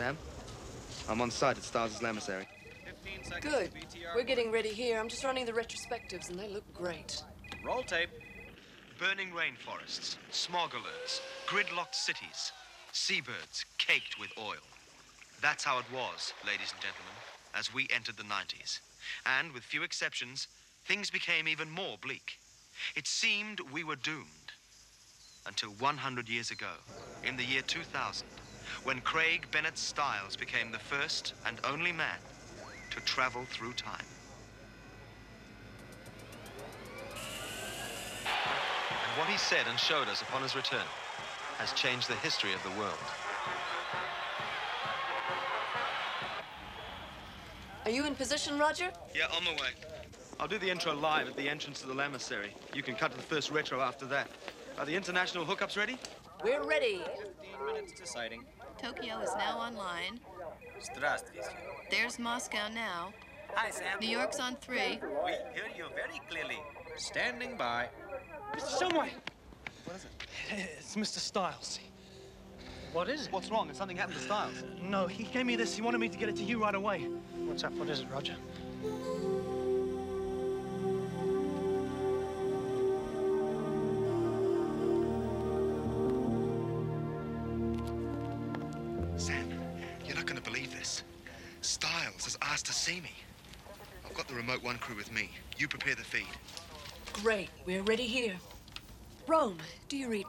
Sam? I'm on site at Stiles' emissary. Good. We're getting ready here. I'm just running the retrospectives, and they look great. Roll tape. Burning rainforests, smog alerts, gridlocked cities, seabirds caked with oil. That's how it was, ladies and gentlemen, as we entered the 90s. And with few exceptions, things became even more bleak. It seemed we were doomed. Until 100 years ago, in the year 2000, when Craig Bennett Stiles became the first and only man to travel through time. And what he said and showed us upon his return has changed the history of the world. Are you in position, Roger? Yeah, on my way. I'll do the intro live at the entrance to the emissary. You can cut to the first retro after that. Are the international hookups ready? We're ready. 15 minutes to sighting. Tokyo is now online. Здравствуйте. There's Moscow now. Hi, Sam. New York's on three. We hear you very clearly. Standing by. Mr. Shumway. What is it? It's Mr. Stiles. What is it? What's wrong? Has something happened to Stiles? Uh, no, he gave me this. He wanted me to get it to you right away. What's up? What is it, Roger? This. Stiles has asked to see me. I've got the remote one crew with me. You prepare the feed. Great. We're ready here. Rome, do you read